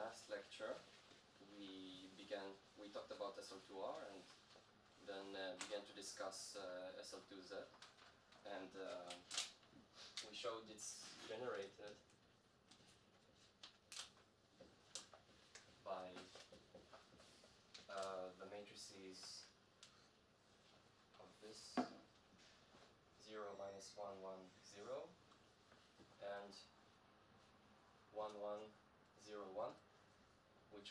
last lecture, we began, we talked about SL2R and then uh, began to discuss uh, SL2Z. And uh, we showed it's generated by uh, the matrices of this 0, minus 1, 1, 0, and 1, 1, 0, 1,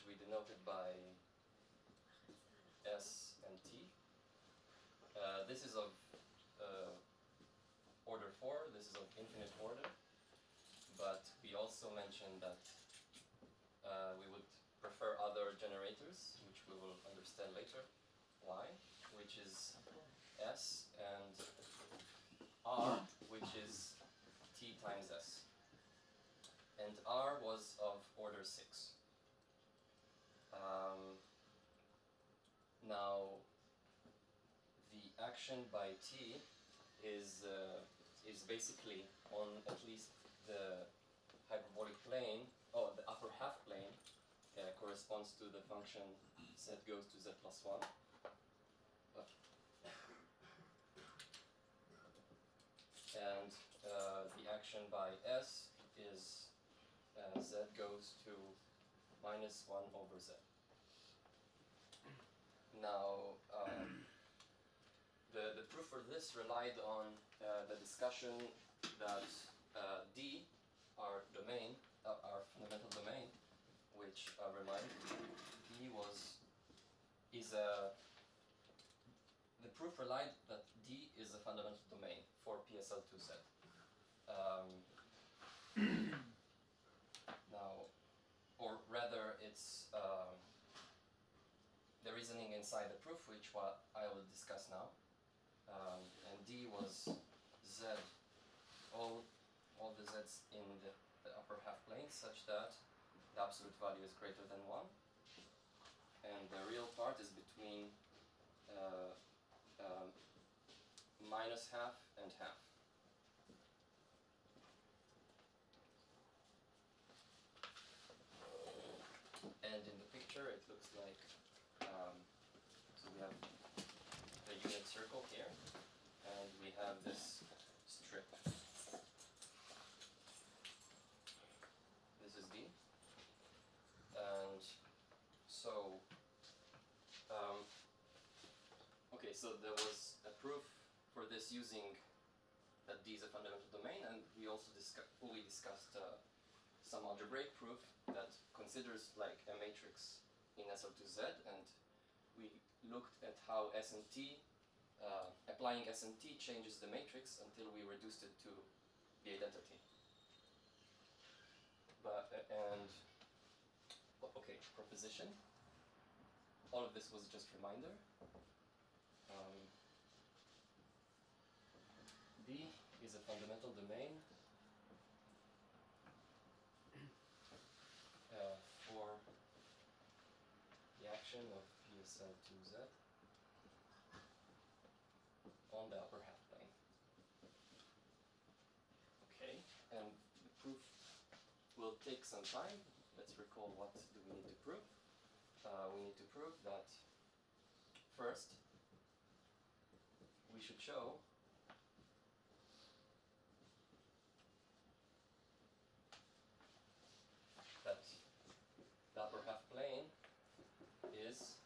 we denoted by S and T. Uh, this is of uh, order 4, this is of infinite order, but we also mentioned that uh, we would prefer other generators, which we will understand later why, which is S, and R, which is T times S. And R was of order 6. Um, now, the action by T is, uh, is basically on at least the hyperbolic plane, oh, the upper half plane, uh, corresponds to the function z goes to z plus 1. Uh, and the action by S is uh, z goes to minus 1 over z. Now, um, the, the proof for this relied on uh, the discussion that uh, D, our domain, uh, our fundamental domain, which uh, remind D was is a the proof relied that D is a fundamental domain for PSL2Z. Um, now, or rather, it's um, the reasoning inside the proof, which what I will discuss now. Um, and D was Z, all, all the Z's in the, the upper half plane, such that the absolute value is greater than 1. And the real part is between uh, um, minus half and half. And in the picture, it looks like um, so we have circle here, and we have this strip. This is D. And so, um, okay, so there was a proof for this using that D is a fundamental domain, and we also discuss, fully discussed uh, some algebraic proof that considers like a matrix in SL2Z, and we looked at how S and T, uh, applying S and T changes the matrix until we reduced it to the identity. But, and, okay, proposition. All of this was just reminder. Um, D is a fundamental domain uh, for the action of PSL2Z on the upper half plane. Okay, and the proof will take some time. Let's recall what do we need to prove. Uh, we need to prove that first we should show that the upper half plane is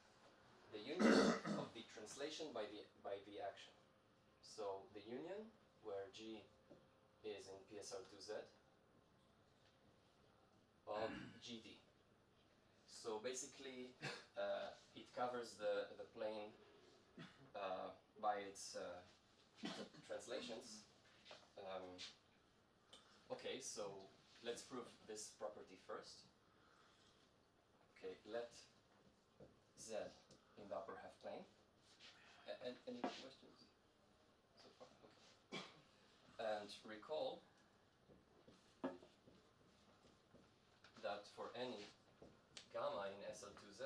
the union of the translation by the by the action. So the union where G is in PSL2Z of GD. So basically, uh, it covers the the plane uh, by its uh, translations. Um, okay, so let's prove this property first. Okay, let Z in the upper half plane. A- and any questions so far? Okay. And recall that for any gamma in SL2Z,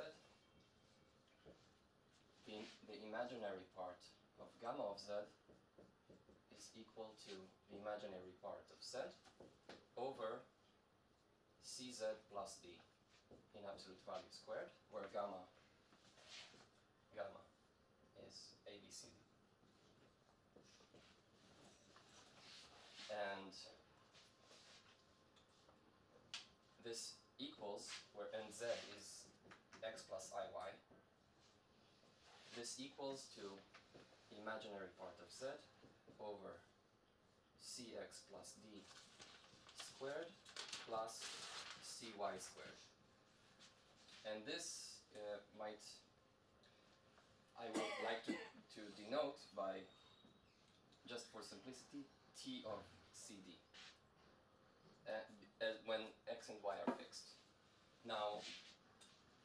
the, the imaginary part of gamma of Z is equal to the imaginary part of Z over CZ plus D. in absolute value squared, where gamma gamma is ABCD. And this equals where nz is x plus iy. This equals to imaginary part of z over cx plus d squared plus cy squared. And this uh, might, I would like to, to denote by, just for simplicity, t of cd, uh, uh, when x and y are fixed. Now,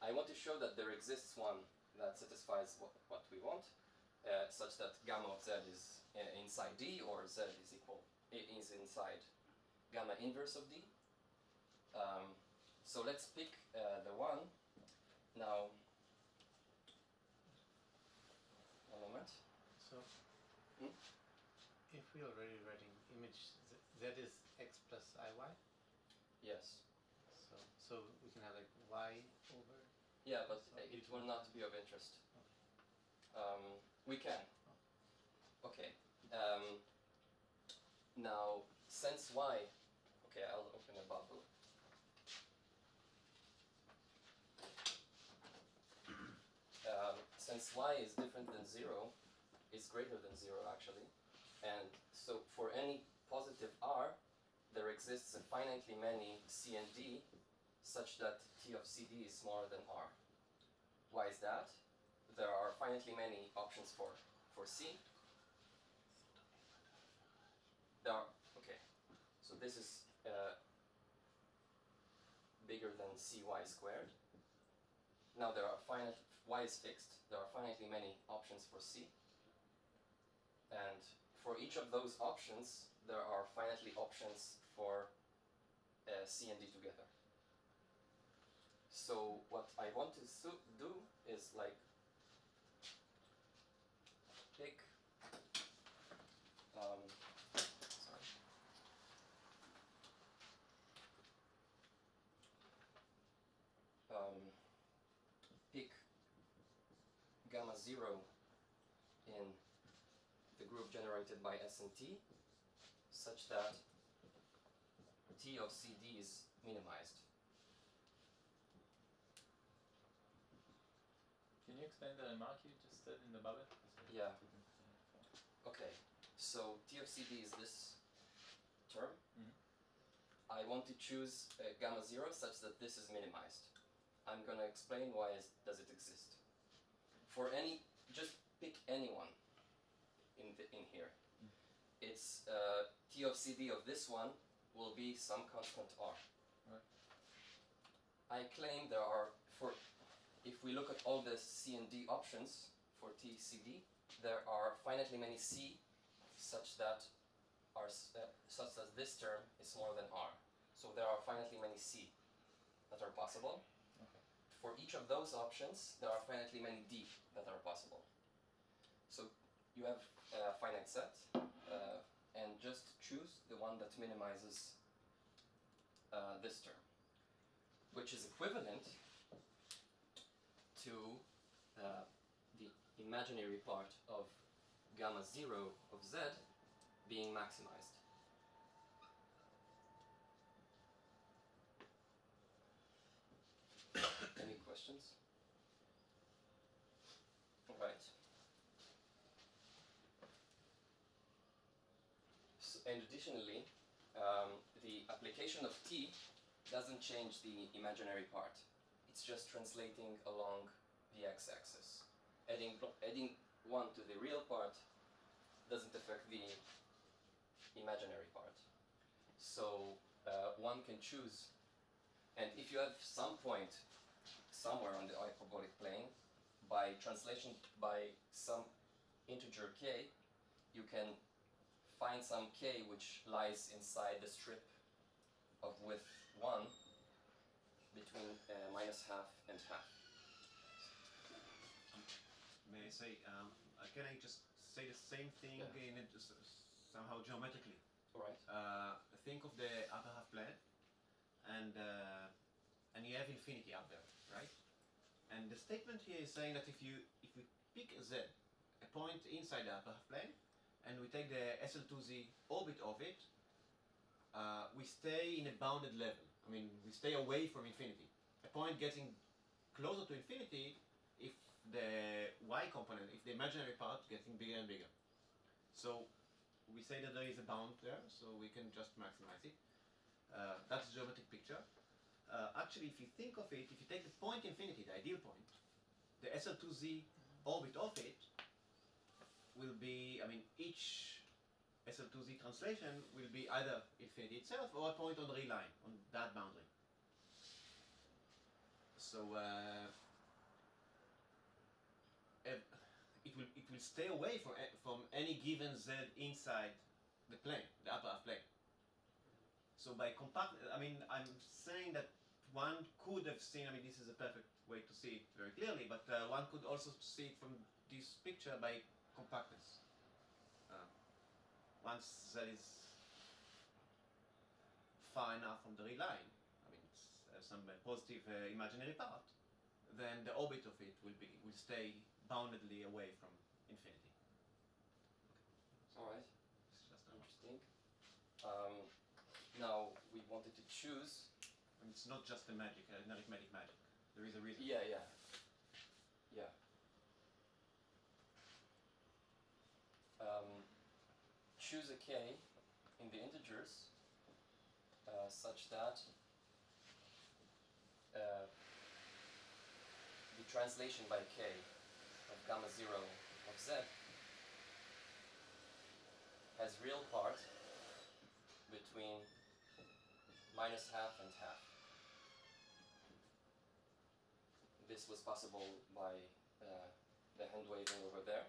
I want to show that there exists one that satisfies what, what we want, uh, such that gamma of z is uh, inside d, or z is equal is inside gamma inverse of d. Um, so let's pick uh, the one. Now, one moment. So, Hmm? if we are already writing image z, z is x plus iy, Yes. so so we can have like y over. Yeah, but So it will not be of interest. Um, we can. Okay. Um, now, since y, okay, I'll open a bubble. Um, since y is different than zero, is greater than zero actually, and so for any positive r, there exists a finitely many c and d such that t of cd is smaller than r. Why is that? There are finitely many options for, for C. There are, okay, so this is uh, bigger than cy squared. Now there are finite, y is fixed, there are finitely many options for C. And for each of those options, there are finitely options for uh, C and D together. So what I want to su- do is like pick um, sorry. Um, pick gamma zero in the group generated by S and T such that T of CD is minimized. Can you explain the remark you just said in the bubble? Yeah. Okay, so T of CD is this term. Mhm. I want to choose uh, gamma zero such that this is minimized. I'm gonna explain why is, does it exist. For any, just pick anyone in the, in here. It's uh, T of CD of this one will be some constant R. Right. I claim there are for if we look at all the C and D options for TCD, there are finitely many C such that are uh, such that this term is smaller than R. So there are finitely many C that are possible. Okay. For each of those options, there are finitely many D that are possible. So you have a finite set, uh, and just choose the one that minimizes uh, this term, which is equivalent to uh, the imaginary part of gamma 0 of z being maximized. Any questions? Right. S and additionally, um, the application of t doesn't change the imaginary part. It's just translating along the x-axis. Adding adding one to the real part doesn't affect the imaginary part. So uh, one can choose, and if you have some point somewhere on the hyperbolic plane, by translation by some integer k, you can find some k which lies inside the strip of width 1 between uh, minus half and half. May I say, um, uh, can I just say the same thing Yeah. in just, uh, somehow geometrically? Alright? Uh, think of the upper half plane, and uh, and and you have infinity up there, right? And the statement here is saying that if you if you pick a z, a point inside the upper half plane, and we take the SL2z orbit of it, uh, we stay in a bounded level. I mean, we stay away from infinity. A point getting closer to infinity if the y component, if the imaginary part getting bigger and bigger. So we say that there is a bound there, so we can just maximize it. Uh, that's a geometric picture. Uh, actually, if you think of it, if you take the point infinity, the ideal point, the SL2z orbit of it will be, I mean, each SL2z translation will be either infinity itself or a point on the real line, on that boundary. So uh, it will it will stay away from from any given z inside the plane, the upper half plane. So by compact, I mean I'm saying that one could have seen. I mean this is a perfect way to see it very clearly, but uh, one could also see it from this picture by compactness. Uh, once that is far enough from the real line, I mean it's, uh, some uh, positive uh, imaginary part, then the orbit of it will be will stay boundedly away from infinity. All right. It's just Interesting. Um, now we wanted to choose. Mean, it's not just a magic, uh, an arithmetic magic. There is a reason. Yeah, yeah, yeah. Um, choose a k in the integers uh, such that uh, the translation by k of gamma zero of z has real part between minus half and half. This was possible by uh, the hand waving over there.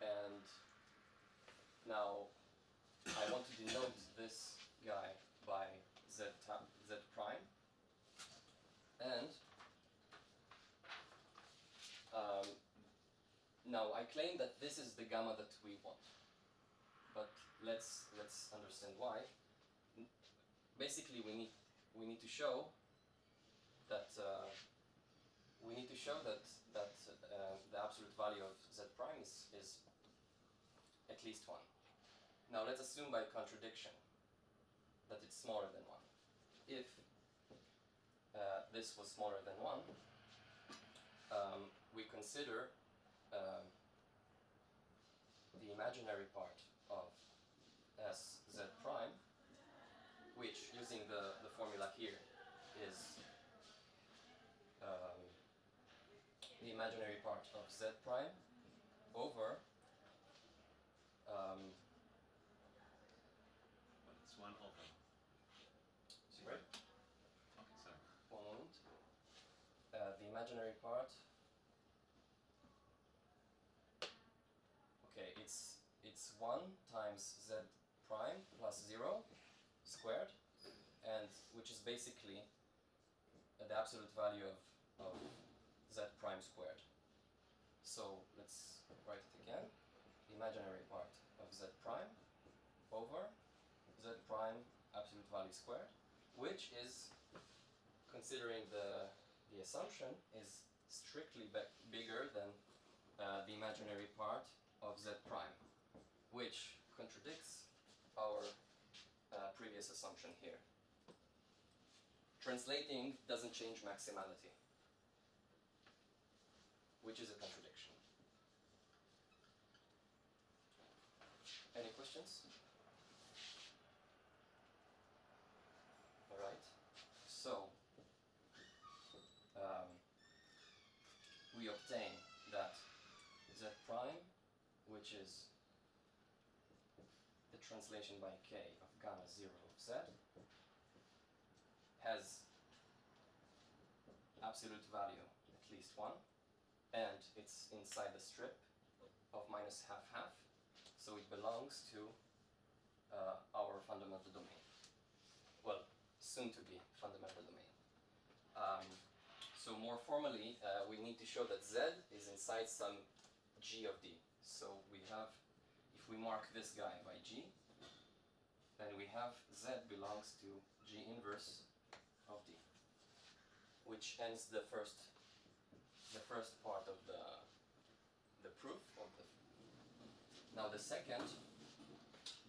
And now I want to denote this guy by z, z prime. And um, now I claim that this is the gamma that we want. But let's let's understand why. Basically, we need we need to show that uh, we need to show that that uh, the absolute value of z prime is, is at least one. Now let's assume by contradiction that it's smaller than one. If uh, this was smaller than one, um, we consider um, the imaginary part of s z prime, which using the, the formula here is um, the imaginary part of z prime over um, But it's one over. sorry, Okay, sorry. one moment. Uh, the imaginary part. Okay, it's it's one times z prime plus zero squared, and which is basically the absolute value of, of z prime squared. So let's write it again. Imaginary part of z prime over z prime absolute value squared, which is considering the the assumption is strictly bigger than uh, the imaginary part of z prime, which contradicts our uh, previous assumption here. Translating doesn't change maximality, which is a contradiction. Any questions? All right. So um, we obtain that z prime, which is the translation by k of gamma 0 of z, has absolute value at least 1, and it's inside the strip of minus half half, so it belongs to uh, our fundamental domain. Well, soon to be fundamental domain. Um, so more formally, uh, we need to show that z is inside some g of d. So we have, if we mark this guy by g, then we have z belongs to g inverse of d. which ends the first the first part of the the proof of the now the second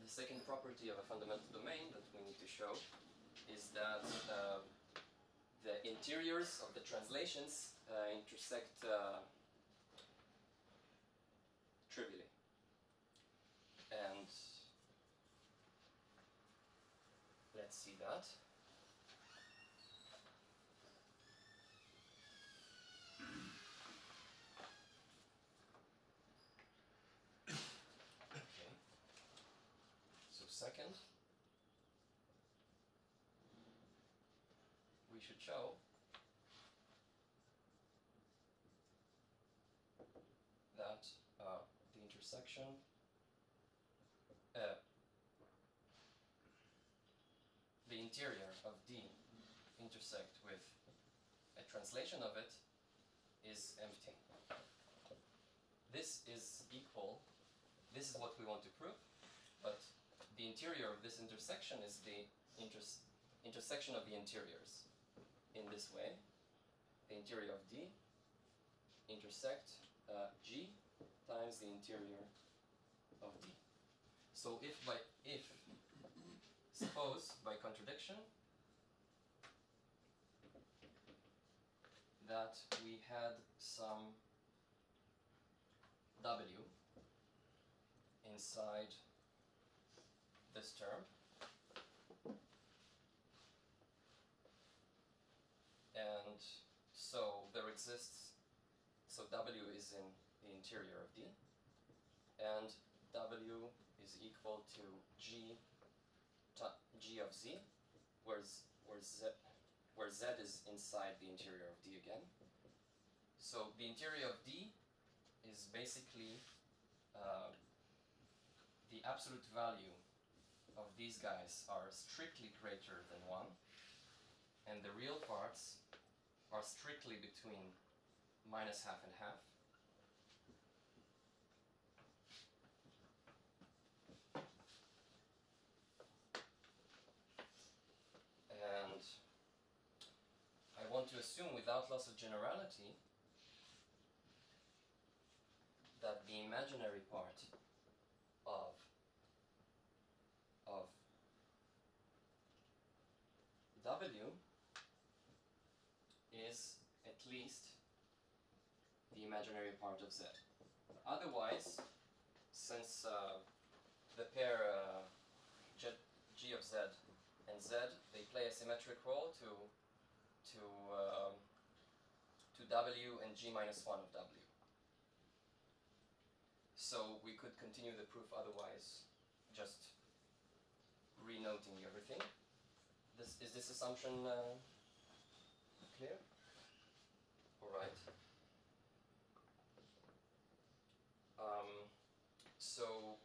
the second property of a fundamental domain that we need to show is that uh, the interiors of the translations uh, intersect uh, trivially. And let's see that Okay. So second, we should show that uh, the intersection uh, the interior of D intersect with a translation of it is empty. This is equal this is what we want to prove, but the interior of this intersection is the inters- intersection of the interiors. This way, the interior of D intersect uh, G times the interior of D. So if by if suppose by contradiction that we had some W inside this term. And so there exists, so W is in the interior of D, and W is equal to G, G of Z, where, Z, where, Z, is inside the interior of D again. So the interior of D is basically uh, the absolute value of these guys are strictly greater than 1, and the real parts are strictly between minus half and half. And I want to assume without loss of generality that the imaginary part of of W is at least imaginary part of Z. Otherwise, since uh, the pair uh, G, of Z and Z they play a symmetric role to to um, to W and G minus one of W. So we could continue the proof otherwise, just renoting everything. This is this assumption uh, clear? All right. Um, so,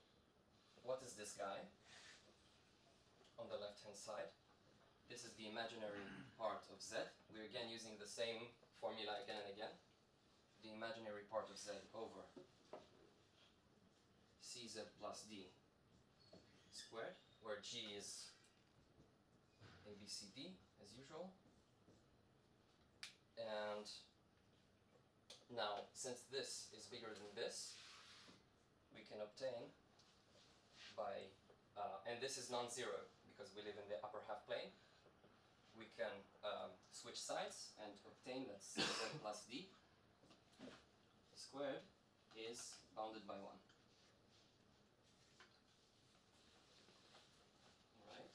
what is this guy on the left hand side? This is the imaginary part of Z. We're again using the same formula again and again. The imaginary part of Z over CZ plus D squared, where G is ABCD as usual. And now, since this is bigger than this, we can obtain by, uh, and this is non-zero because we live in the upper half plane, we can um, switch sides and obtain that CZ plus D squared is bounded by 1. Right.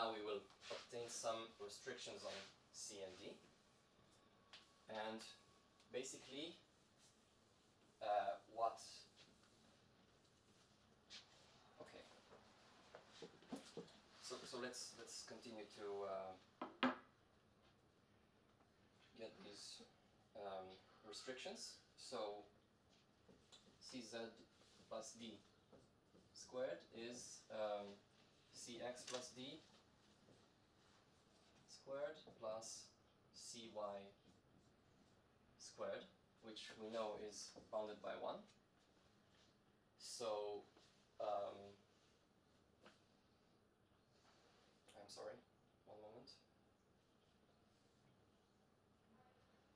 Now we will obtain some restrictions on C and D. And basically, uh, what. Okay. So, so let's let's continue to uh, get these um, restrictions. So CZ plus D squared is um, CX plus D squared plus CY squared. which we know is bounded by 1. So, um, I'm sorry, one moment.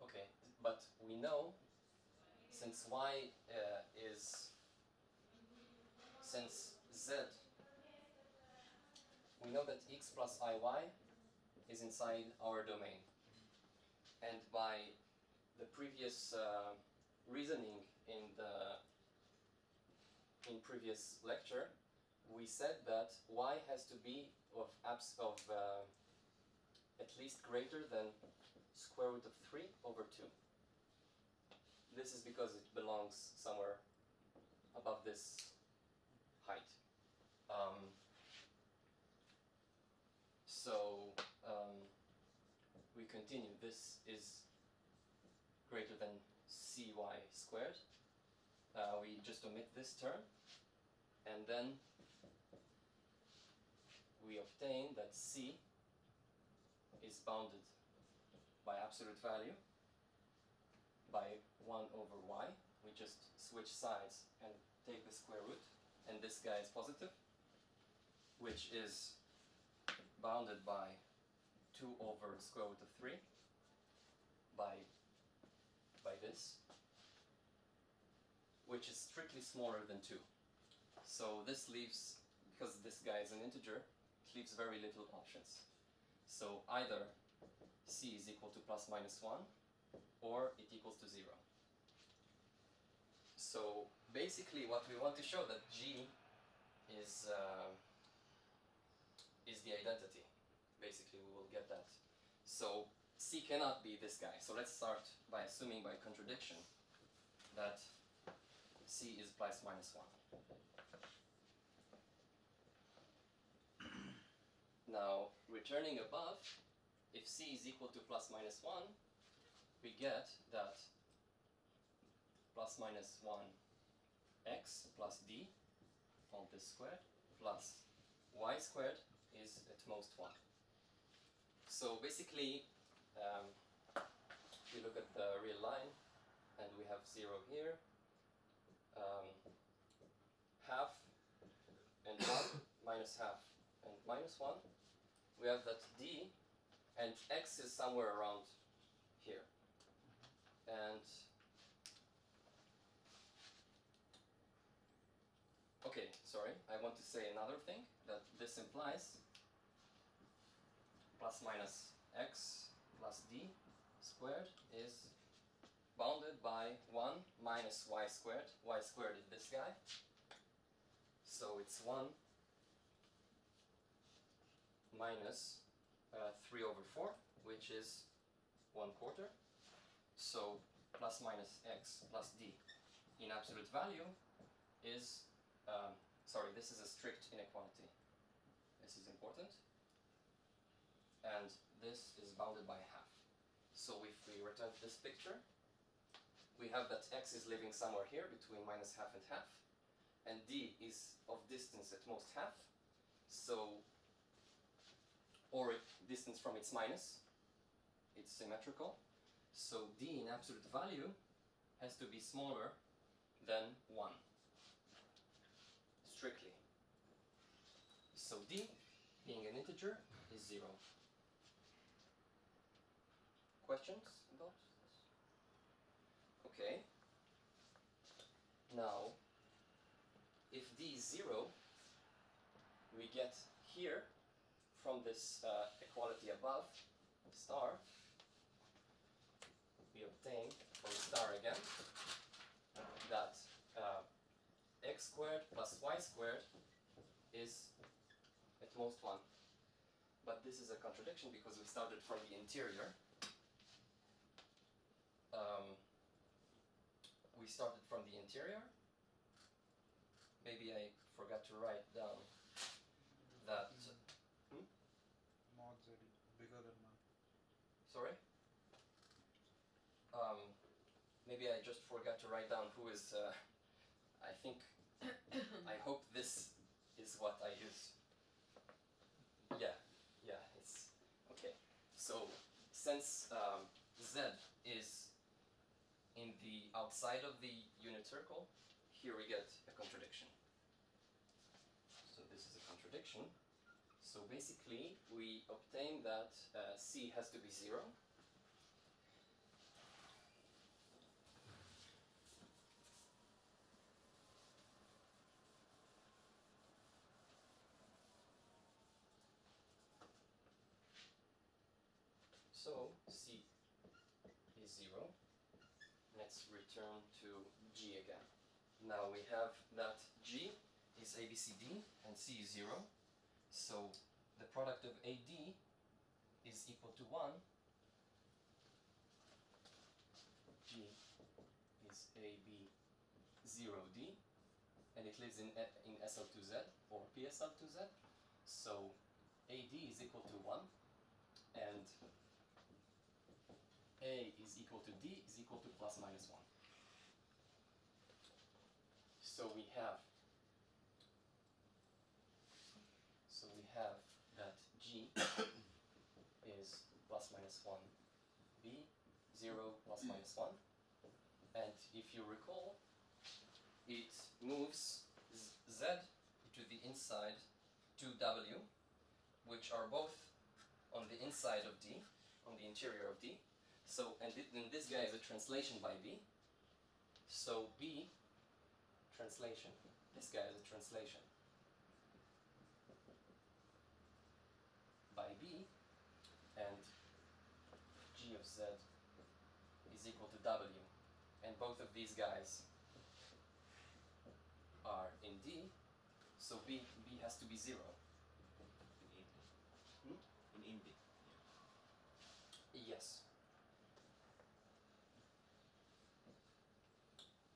Okay, but we know since y uh, is since z we know that x plus iy is inside our domain and by the previous uh, reasoning in the in previous lecture we said that y has to be of abs of uh, at least greater than square root of 3 over 2 this is because it belongs somewhere above this height. Um, so continue. This is greater than cy squared. Uh, we just omit this term, and then we obtain that c is bounded by absolute value by 1 over y. We just switch sides and take the square root, and this guy is positive, which is bounded by 2 over square root of 3 by, by this, which is strictly smaller than 2. So this leaves, because this guy is an integer, it leaves very little options. So either c is equal to plus minus 1, or it equals to 0. So basically what we want to show that G is, uh, is the identity. Basically we will get that. So C cannot be this guy. So let's start by assuming by contradiction that C is plus minus 1. now returning above, if C is equal to plus minus 1, we get that plus minus 1 x plus d on this squared plus y squared is at most 1. So basically, um, we look at the real line and we have 0 here, um, half and 1 minus half and minus 1. We have that d and x is somewhere around here. And okay, sorry, I want to say another thing that this implies plus minus x plus d squared is bounded by 1 minus y squared. y squared is this guy. So it's 1 minus uh, 3 over 4, which is 1 quarter. So plus minus x plus d in absolute value is, um, sorry, this is a strict inequality. This is important. And this is bounded by half. So if we return to this picture, we have that x is living somewhere here between minus half and half, and d is of distance at most half. So, or distance from its minus, it's symmetrical. So d in absolute value has to be smaller than 1, strictly. So d, being an integer, is 0. Questions about this? Okay. Now, if d is 0, we get here from this uh, equality above, star, we obtain from star again that uh, x squared plus y squared is at most 1. But this is a contradiction because we started from the interior. Um, we started from the interior. Maybe I forgot to write down that. Hmm? mod z bigger than 1. Sorry? Um, maybe I just forgot to write down who is. Uh, I think. I hope this is what I use. Yeah, yeah, it's. Okay. So, since um, z is outside of the unit circle, here we get a contradiction. So this is a contradiction. So basically, we obtain that uh, C has to be zero. So C is zero. Let's return to G again. Now we have that G is ABCD and C is zero. So the product of AD is equal to 1. G is AB 0D and it lives in, in SL2Z or PSL2Z. So AD is equal to 1 and A is equal to D is equal to plus minus 1. So we have so we have that G is plus minus 1, B 0 plus minus 1. And if you recall, it moves z- to the inside to W, which are both on the inside of D, on the interior of D. So, and then this guy is a translation by B. So B, translation. This guy is a translation. by B, and G of Z is equal to W, and both of these guys are in D, so B, B has to be zero. In Indy. Hmm? In Indy. Yes.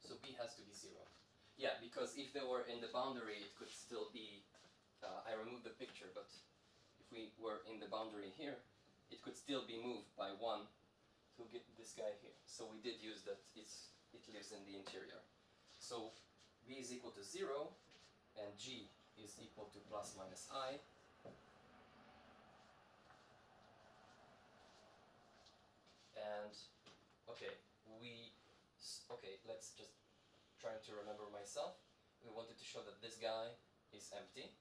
So B has to be zero. Yeah, because if they were in the boundary, it could still be. Uh, I removed the picture, but if we were in the boundary here, it could still be moved by one to get this guy here. So we did use that it's it lives in the interior. So B is equal to zero, and G is equal to plus minus I. And okay, we okay. Let's just trying to remember myself. We wanted to show that this guy is empty.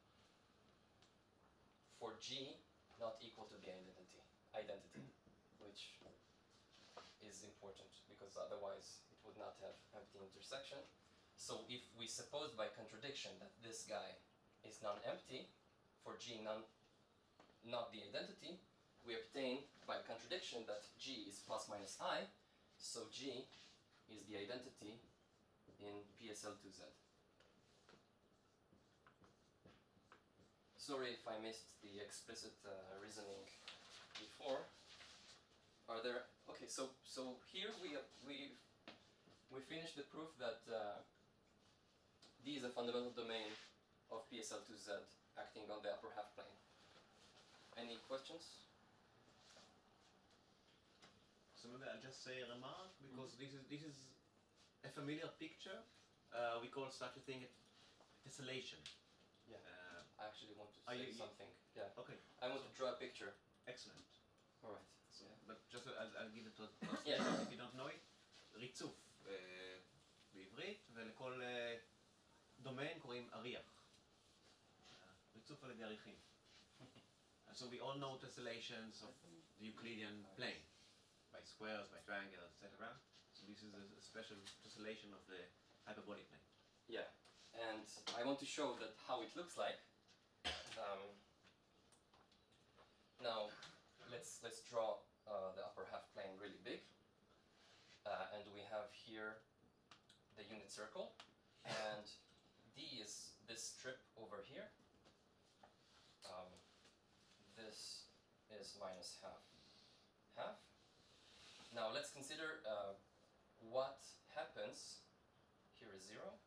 For G not equal to the identity identity, which is important because otherwise it would not have empty intersection. So if we suppose by contradiction that this guy is non-empty for G non not the identity, we obtain by contradiction that G is plus minus I, so G is the identity in PSL2Z. Sorry if I missed the explicit uh, reasoning before. Are there okay? So so here we we we finished the proof that uh, D is a fundamental domain of PSL2Z acting on the upper half plane. Any questions? So maybe I'll just say a remark because this is this is a familiar picture. Uh, we call such a thing a tessellation. Yeah. Uh, I actually want to Are say you- you- something. Yeah, okay. I want to draw a picture. Excellent. All right. So, Yeah. but just uh, I'll, I'll give it to Yeah. translation if you don't know it. ריצוף uh, בעברית, ולכל uh, דומיין קוראים אריח. Uh, ריצוף על ידי אריחים. And so we all know tessellations of the Euclidean plane, by squares, by triangles, etc. This is a, a special tessellation of the hyperbolic plane. Yeah, and I want to show that how it looks like. Um, now, let's let's draw uh, the upper half plane really big, uh, and we have here the unit circle, and D is this strip over here. Um, this is minus half half. Now let's consider uh, what happens. Here is zero.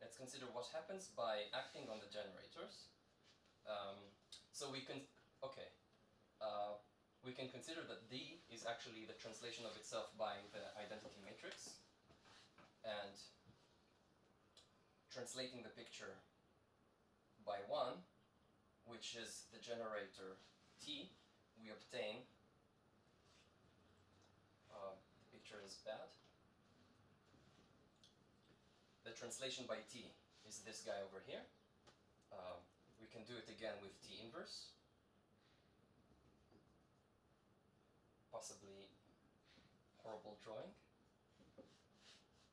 Let's consider what happens by acting on the generators. Um, so we can, okay, uh, we can consider that D is actually the translation of itself by the identity matrix, and translating the picture by one, which is the generator T, we obtain. Is bad. The translation by t is this guy over here. Um, we can do it again with t inverse. Possibly horrible drawing.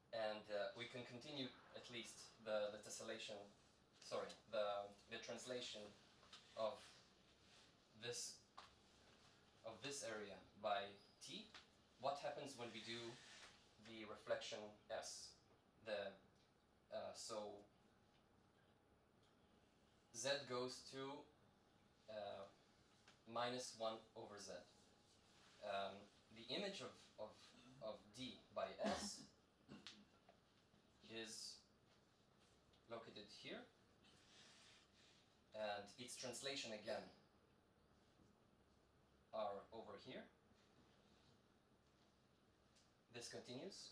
And uh, we can continue at least the, the tessellation, sorry, the, the translation of this of this area by. What happens when we do the reflection s? The uh, so z goes to uh, minus one over z. Um, the image of, of, of d by s is located here, and its translation again are over here. This continues.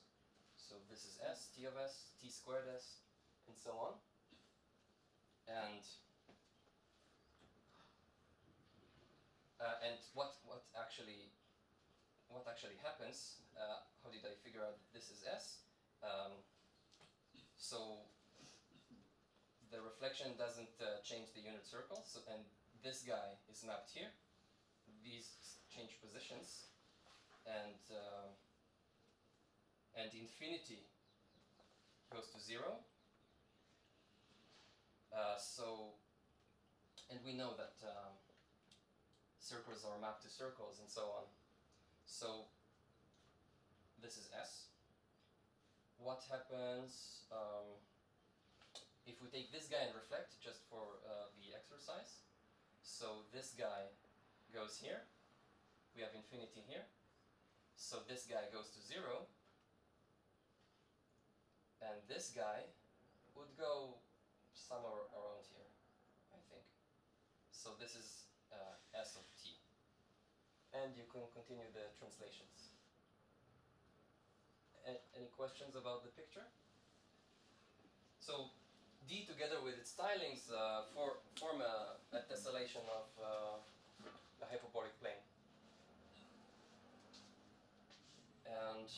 So this is s, t of s, t squared s, and so on. And uh, and what what actually what actually happens? Uh, how did I figure out this is s? Um, so the reflection doesn't uh, change the unit circle. So and this guy is mapped here. These change positions, and uh, and infinity goes to zero. Uh, so, and we know that um, circles are mapped to circles and so on. So, this is S. What happens um, if we take this guy and reflect just for uh, the exercise? So, this guy goes here. We have infinity here. So, this guy goes to zero and this guy would go somewhere around here, I think. So this is uh, S of t. And you can continue the translations. A- any questions about the picture? So D together with its stylings uh, for, form a, a tessellation of uh, a hyperbolic plane. And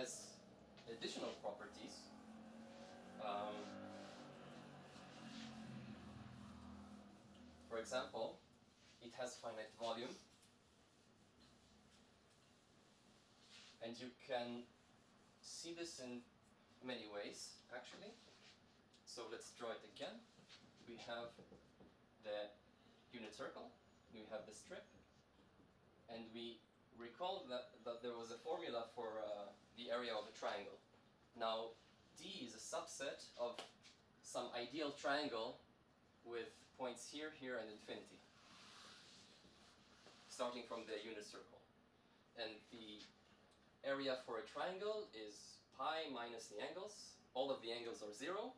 has additional properties. Um, for example, it has finite volume, and you can see this in many ways actually. So let's draw it again. We have the unit circle, we have the strip, and we recall that, that there was a formula for uh, the area of a triangle. Now, D is a subset of some ideal triangle with points here, here, and infinity, starting from the unit circle. And the area for a triangle is pi minus the angles. All of the angles are zero,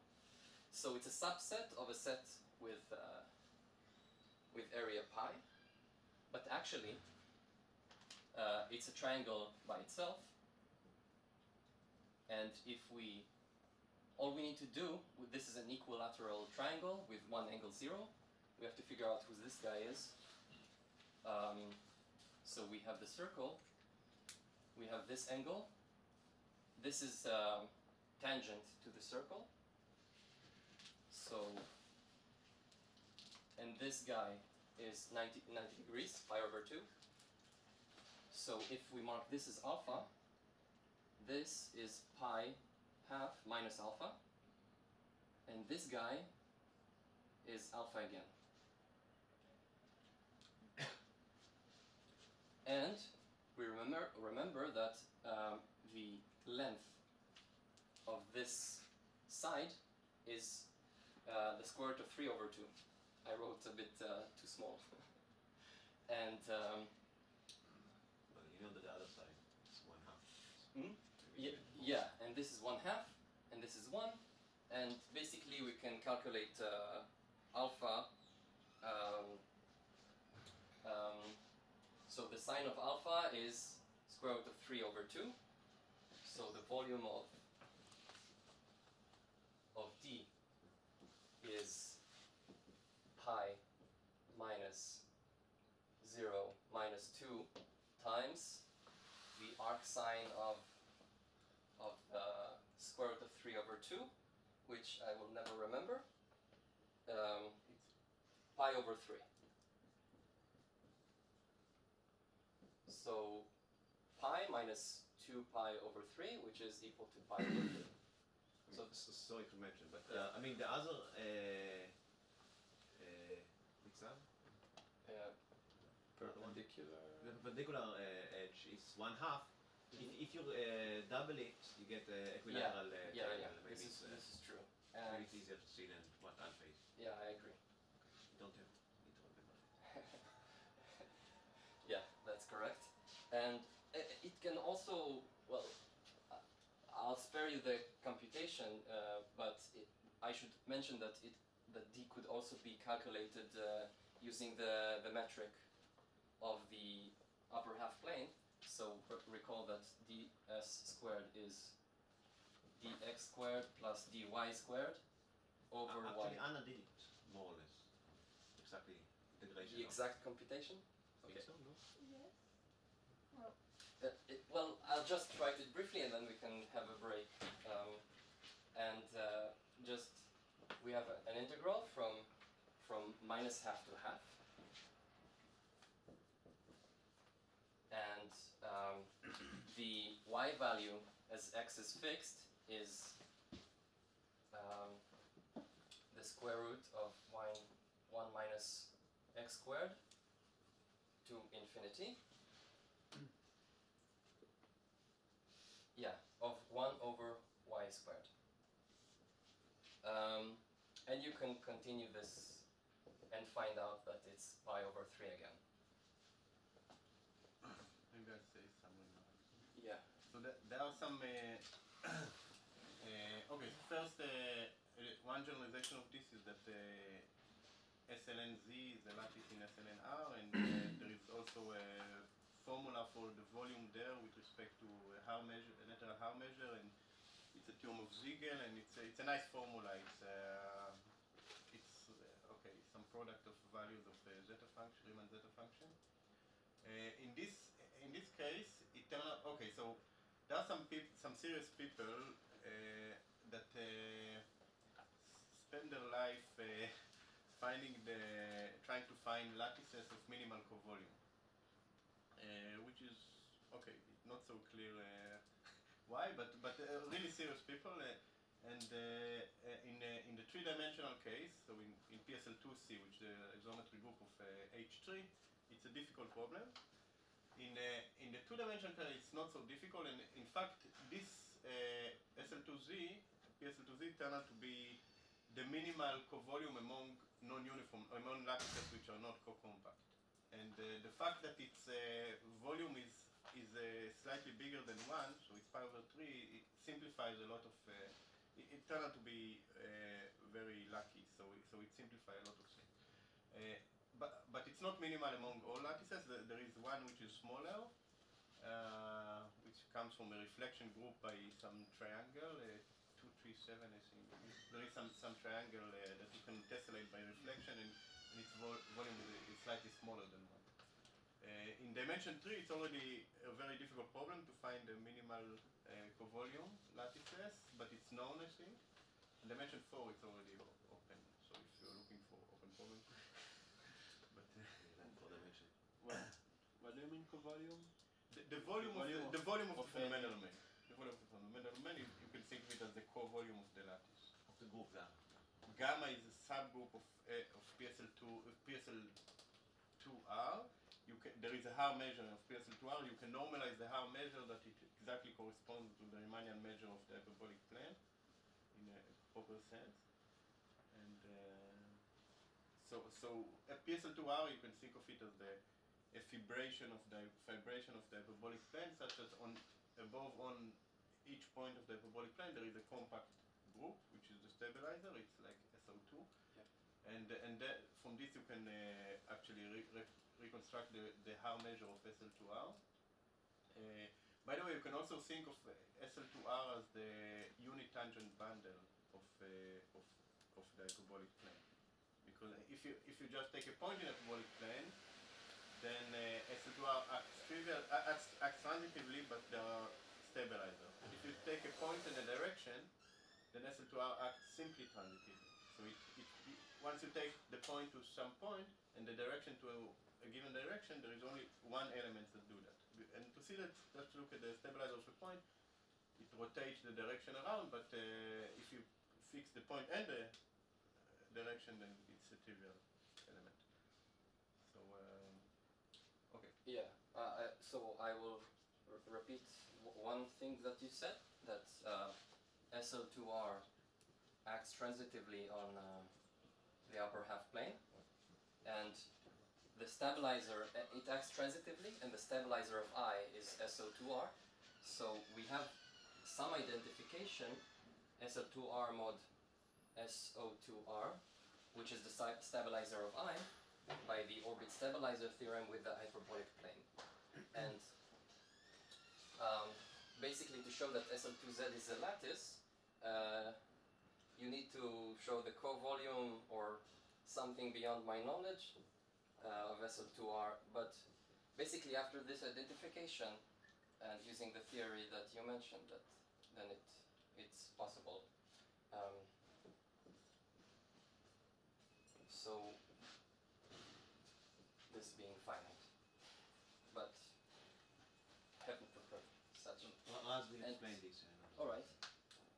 so it's a subset of a set with uh, with area pi. But actually, uh, it's a triangle by itself. And if we, all we need to do, with this is an equilateral triangle with one angle zero. We have to figure out who this guy is. Um, so we have the circle. We have this angle. This is um, tangent to the circle. So, and this guy is 90, 90 degrees, pi over 2. So if we mark this as alpha, this is pi half minus alpha, and this guy is alpha again. and we remember remember that um, the length of this side is uh, the square root of 3 over 2. I wrote a bit uh, too small. and um, Well, you know the other side is one half. Hmm? Yeah, yeah, and this is one half, and this is one, and basically we can calculate uh, alpha. Um, um, so the sine of alpha is square root of three over two. So the volume of of d is pi minus zero minus two times the arc sine of of uh, square root of three over two, which I will never remember. Um, pi over three. So pi minus two pi over three, which is equal to pi over three. So, so sorry to mention, but uh, I mean the other uh, uh, exam, Uh, Perpendicular. the perpendicular uh, edge is one half. If, if you uh, double it, you get uh, equilateral uh, yeah, triangle. yeah, Maybe this is, uh, this is true. And it's easier to see than what alpha is. yeah, I agree. You don't have need to remember. yeah, that's correct. And i- it can also, well, I'll spare you the computation, uh, but it, I should mention that it that d could also be calculated uh, using the the metric of the upper half plane. So recall that ds squared is dx squared plus dy squared over Uh, y. actually, Anna did it more or less. Exactly integration. The of- exact computation. Think Okay. so, no? Yes. Uh, it, well, I'll just write it briefly and then we can have a break. Um, and uh, just we have a, an integral from from minus half to half, and um, the y value as x is fixed is um, the square root of y one minus x squared to infinity. Yeah, of 1 over y squared. Um, and you can continue this and find out that it's pi over 3 again. Maybe I'll say somewhere now. Yeah. So there, are some. Uh, uh, okay, first, uh, uh, one generalization of this is that uh, SLNZ is a lattice in SLNR, and uh, there is also a formula for the volume there with respect to a measure, a natural Haar measure, and it's a term of Siegel, and it's a, it's a nice formula. It's uh, it's uh, okay, some product of values of the zeta function, Riemann zeta function. Uh, in this in this case, it turned out okay. So there are some peop- some serious people uh, that uh, spend their life uh, finding the trying to find lattices of minimal covolume, which is okay. Not so clear why, but but really serious people. And uh, in uh, in the three-dimensional case, so in, in PSL2C, which is the isometry group of uh, H3, it's a difficult problem. In uh, in the two-dimensional case, it's not so difficult, and in fact, this uh, SL2Z, PSL2Z, turned out to be the minimal covolume among non-uniform among lattices which are not co-compact. And uh, the fact that its uh, volume is is uh, slightly bigger than one, so it's pi over three, it simplifies a lot of. Uh, it, it turned out to be uh, very lucky, so so it simplifies a lot of things. But but it's not minimal among all lattices. There, is one which is smaller, uh, which comes from a reflection group by some triangle, uh, two three seven, I think. There is some some triangle uh, that you can tessellate by reflection, and, and its vol- volume is, is slightly smaller than one. Uh, in dimension 3, it's already a very difficult problem to find the minimal uh, covolume lattices, but it's known, I think. In dimension 4, it's already o- open, so if you're looking for open problem. but uh, Even for dimension. What, What do you mean covolume? the, the volume, volume of, the, the volume of, of the fundamental domain. The volume of the fundamental domain, you, you can think of it as the co-volume of the lattice. Of the group there. Gamma is a subgroup of uh, of PSL2 of PSL2R. You can, there is a Haar measure of PSL2R. You can normalize the Haar measure that it exactly corresponds to the Riemannian measure of the hyperbolic plane in a proper sense. And uh, so so a PSL2R you can think of it as the a fibration of the fibration of the hyperbolic plane, such as on above on each point of the hyperbolic plane there is a compact group, which is the stabilizer. It's like SO2. Yep. And and that, from this you can uh, actually re- re- reconstruct the, the Haar measure of SL2R. Uh, by the way, you can also think of uh, SL2R as the unit tangent bundle of, uh, of, of the hyperbolic plane. Because if you if you just take a point in a hyperbolic plane, then uh, SL2R SL2R trivial, uh, acts, but are stabilizer. If you take a point in a direction, then SL2R acts simply transitively. So it, it, it, once you take the point to some point and the direction to a, a given direction, there is only one element that do that. And to see that, let's look at the stabilizer of the point. It rotates the direction around, but uh, if you fix the point and the uh, direction, then it's a trivial element. So um, Yeah. Uh, I, so I will repeat one thing that you said that uh, SL2R acts transitively on uh, the upper half plane, and the stabilizer uh, it acts transitively, and the stabilizer of I is SO2R. So we have some identification SL2R mod SO2R, which is the stabilizer of I, by the orbit stabilizer theorem with the hyperbolic plane. And um, basically, to show that SL2Z is a lattice, uh, you need to show the co-volume or something beyond my knowledge uh, of SL2R. But basically, after this identification and using the theory that you mentioned, that then it it's possible. Um, so this being finite, but haven't prepared such. Raz will And- explain this. uh, All right.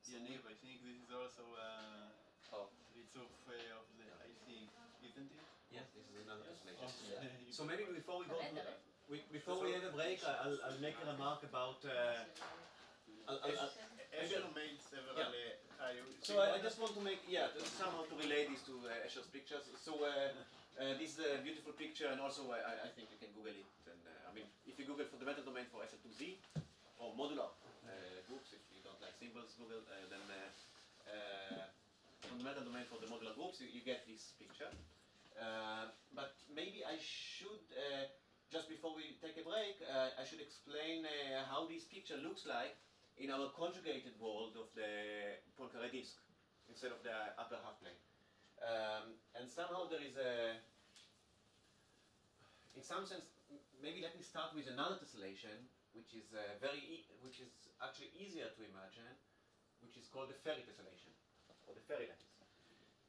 Yaniv, I think this is also uh, Oh. Rizov uh, of the IC, isn't it? Yes, this is another explanation. Okay. Yeah. So maybe before we go to, we, before we have a break, I- I'll, I'll make a remark about. Uh, I'll, I'll, I'll, Escher made several. Yeah. Uh, I, so I, I just want to make yeah somehow to relate this to uh, Escher's pictures. So uh, uh, this is a beautiful picture, and also I, I- think you can Google it. And uh, I mean, if you Google fundamental domain for SL2Z or modular uh, groups, if you don't like symbols, Google uh, then uh, uh, fundamental domain for the modular groups, you, you get this picture. But maybe I should. Just before we take a break, I should explain how this picture looks like in our conjugated world of the Poincaré disk instead of the upper half plane. And somehow there is a, in some sense, maybe let me start with another tessellation, which is uh, very, which is actually easier to imagine, which is called the Farey tessellation, or the Farey lattice.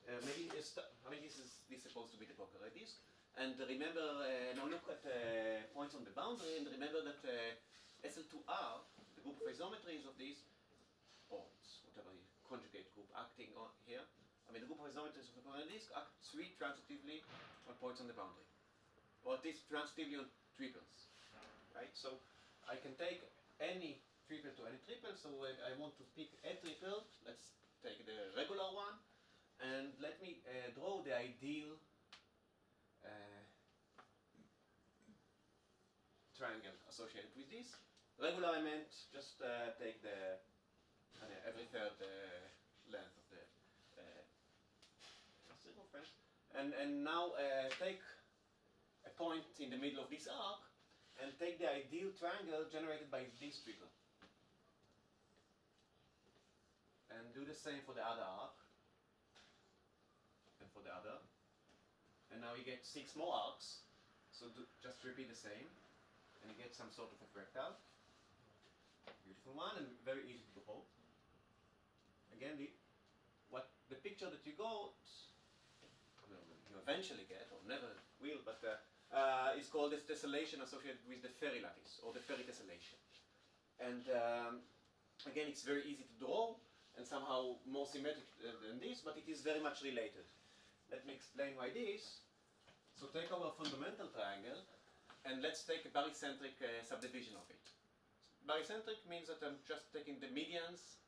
Uh, maybe I mean this is this is supposed to be the Poincaré disk, and remember uh, now look at uh, points on the boundary, and remember that uh, SL2R the group of isometries of these, or whatever conjugate group acting on here. Mean, the group of isometries of the Poincaré disk act three transitively on points on the boundary, or at least transitively on triples, right? So I can take any triple to any triple. So I want to pick a triple. Let's take the regular one, and let me uh, draw the ideal. Uh, triangle associated with this. Regular I meant just uh, take the every third uh, length of the uh, circumference, and and now uh, take a point in the middle of this arc, and take the ideal triangle generated by this triple, and do the same for the other arc, and for the other, and now you get six more arcs. So do, just repeat the same, and you get some sort of a fractal. Beautiful one and very easy to hold. Again, the what the picture that you got, eventually get or never will, but uh, uh, is called this tessellation associated with the Farey lattice or the Farey tessellation. And um, again, it's very easy to draw and somehow more symmetric uh, than this, but it is very much related. Let me explain why this. So take our fundamental triangle and let's take a barycentric uh, subdivision of it. Barycentric means that I'm just taking the medians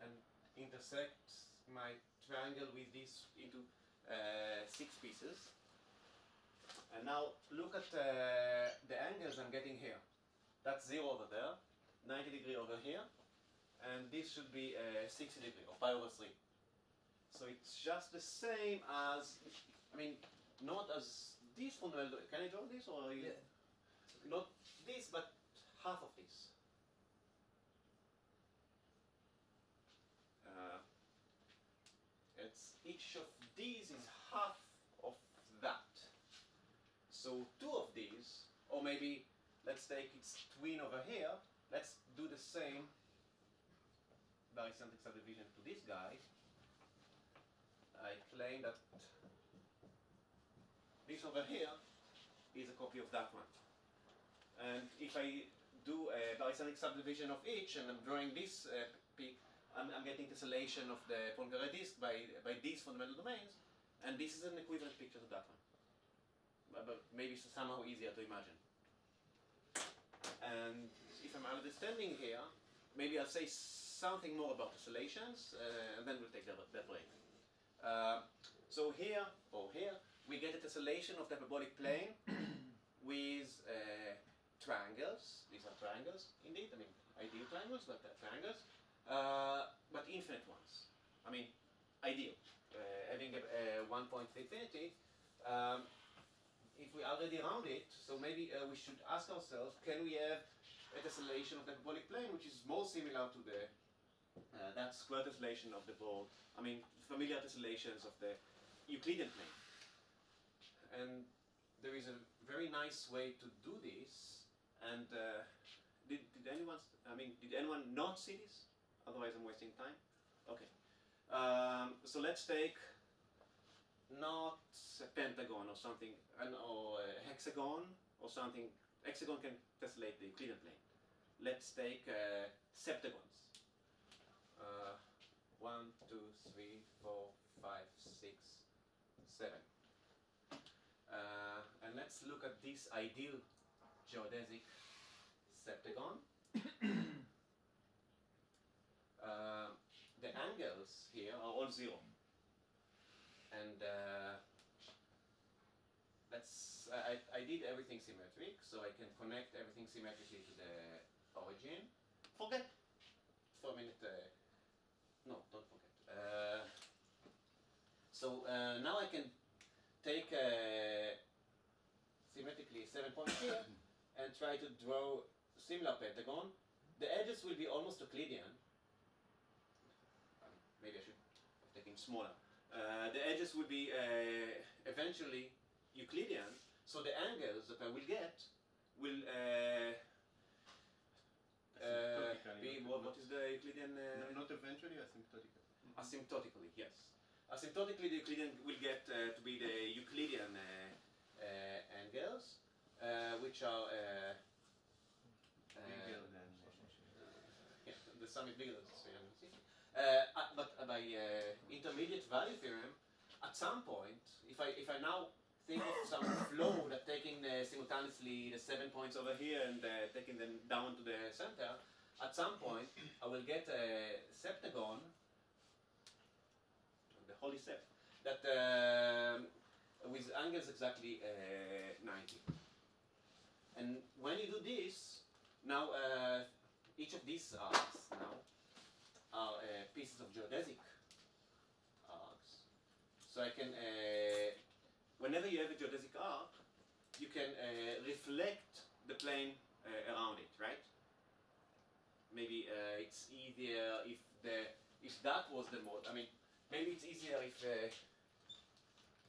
and intersect my triangle with this into uh, six pieces. And now look at uh, the angles I'm getting here. That's zero over there, 90 degree over here, and this should be uh, 60 degree or pi over 3. So it's just the same as, I mean, not as this fundamental. Can I draw this or you? Not this, but half of this. Uh, it's each of these is half of that. So two of these, or maybe let's take its twin over here. Let's do the same barycentric subdivision to this guy. I claim that this over here is a copy of that one. And if I do a barycentric subdivision of each, and I'm drawing this uh, peak, I'm, I'm getting tessellation of the Poincare disk by, by these fundamental domains, and this is an equivalent picture to that one. But, but maybe somehow easier to imagine. And if I'm understanding here, maybe I'll say something more about tessellations, uh, and then we'll take that, that break. Uh, so here, or here, we get a tessellation of the hyperbolic plane with uh, triangles. These are triangles, indeed. I mean, ideal triangles, but uh, triangles. Uh, but infinite ones. I mean, ideal. Uh, having a, a one point infinity. Um, if we already round it, so maybe uh, we should ask ourselves, can we have a tessellation of the hyperbolic plane, which is more similar to the uh, that square tessellation of the board. I mean, familiar tessellations of the Euclidean plane. And there is a very nice way to do this. And uh, did, did anyone, I mean, did anyone not see this? Otherwise, I'm wasting time. Okay. Um, so let's take not a pentagon or something, an, or a hexagon or something. Hexagon can tessellate the Euclidean plane. Let's take uh, septagons. Uh, one, two, three, four, five, six, seven. Uh, and let's look at this ideal geodesic septagon. uh, the angles here are all zero. And uh, let's, I, I did everything symmetric, so I can connect everything symmetrically to the origin. Forget for a minute, uh, no, don't forget. Uh, so uh, now I can take uh, symmetrically seven points here and try to draw similar pentagon. The edges will be almost Euclidean. Maybe I should have taken smaller. Uh, the edges will be uh, eventually Euclidean, so the angles that I will get will uh, uh, be what, what is the Euclidean? Uh, Not eventually, asymptotically. Asymptotically, yes. Asymptotically, the Euclidean will get uh, to be the Euclidean uh, uh, angles, uh, which are Bigger than. yeah, the sum is bigger than the 360. Uh, uh, but uh, by uh, intermediate value theorem, at some point, if I if I now think of some flow that taking uh, simultaneously the seven points over here and uh, taking them down to the center, at some point I will get a septagon, the holy sept, that um, with angles exactly uh, 90. And when you do this, now uh, each of these arcs now are uh, pieces of geodesic arcs. So I can, uh, whenever you have a geodesic arc, you can uh, reflect the plane uh, around it, right? Maybe uh, it's easier if the if that was the mode. I mean, maybe it's easier if uh,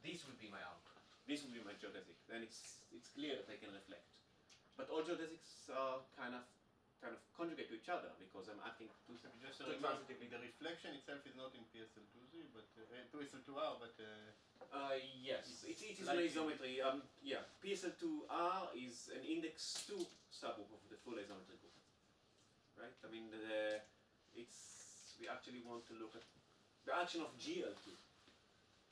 this would be my arc. This would be my geodesic. Then it's it's clear that I can reflect. But all geodesics are kind of kind of conjugate to each other because I'm acting to Just transitively. the reflection itself is not in PSL2Z, but uh, 2SL2R, but uh, Uh, yes, it, it is Like- an isometry. Um, yeah, PSL2R is an index 2 subgroup of the full isometry group. Right? I mean, the, it's we actually want to look at the action of GL2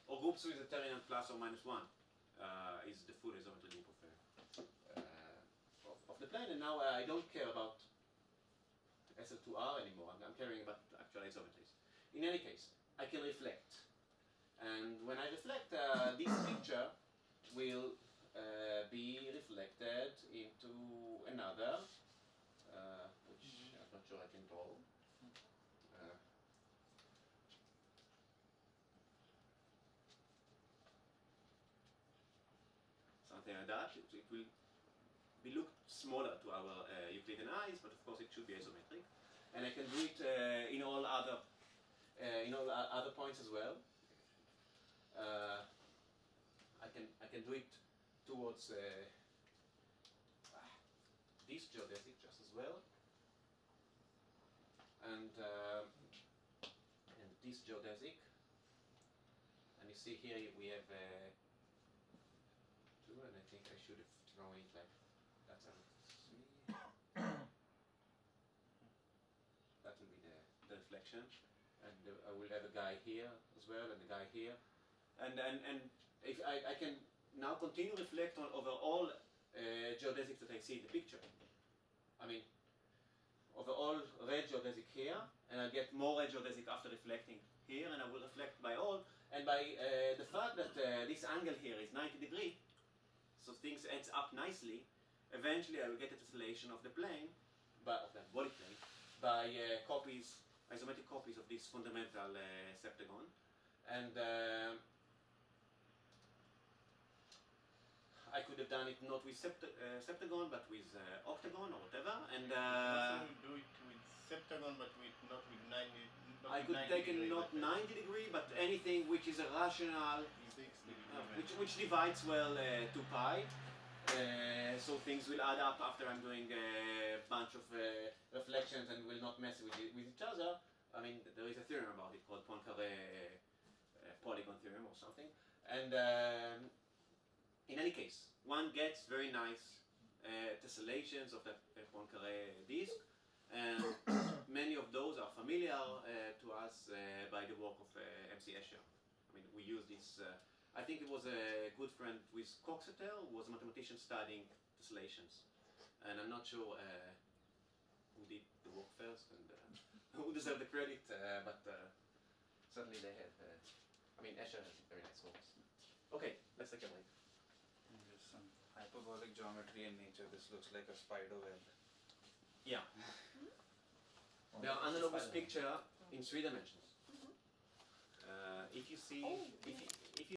or groups with a determinant plus or minus 1 uh, is the full isometry group of, uh, uh, of, of the plane. And now uh, I don't care about SL2R anymore. I'm, I'm caring about actual isometries. In any case, I can reflect. And when I reflect, uh, this picture will uh, be reflected into another, uh, which I'm not sure I can draw. Uh, something like that. It, it will be look smaller to our uh, Euclidean eyes, but of course it should be isometric. And I can do it uh, in all other uh, in all other points as well. Uh, I can I can do it towards uh, ah, this geodesic just as well, and um, and this geodesic. And you see here we have uh, two, and I think I should have thrown it like that's a three. that will be the, reflection, and uh, I will have a guy here as well, and a guy here, and and and if I, I can now continue reflect on over all uh, geodesics that I see in the picture. I mean, over all red geodesic here, and I get more red geodesic after reflecting here, and I will reflect by all, and by uh, the fact that uh, this angle here is 90 degree, so things adds up nicely. Eventually, I will get a tessellation of the plane, but of the body plane, by uh, copies, isometric copies of this fundamental uh, septagon, and. um I could have done it not with sept- uh, septagon, but with uh, octagon or whatever, and. Uh, do it with septagon, but with not with 90. Not I with could 90 take a not but, uh, 90 degree, but anything which is a rational, uh, which, which divides well uh, to pi. Uh, so things will add up after I'm doing a bunch of uh, reflections and will not mess with, it, with each other. I mean, there is a theorem about it called Poincaré uh, polygon theorem or something. And um, in any case, one gets very nice uh, tessellations of the uh, Poincaré disk, and many of those are familiar uh, to us uh, by the work of uh, MC Escher. I mean, we use this. I think it was a good friend with Coxeter, who was a mathematician studying tessellations, and I'm not sure uh, who did the work first and uh, who deserved the credit, uh, but uh, certainly they have. Uh, I mean, Escher has very nice works. Okay, let's take a break. There's some hyperbolic geometry in nature. This looks like a spider web. Yeah. Oh, There are it's analogous spider. picture in three dimensions. Uh, if you see, if you,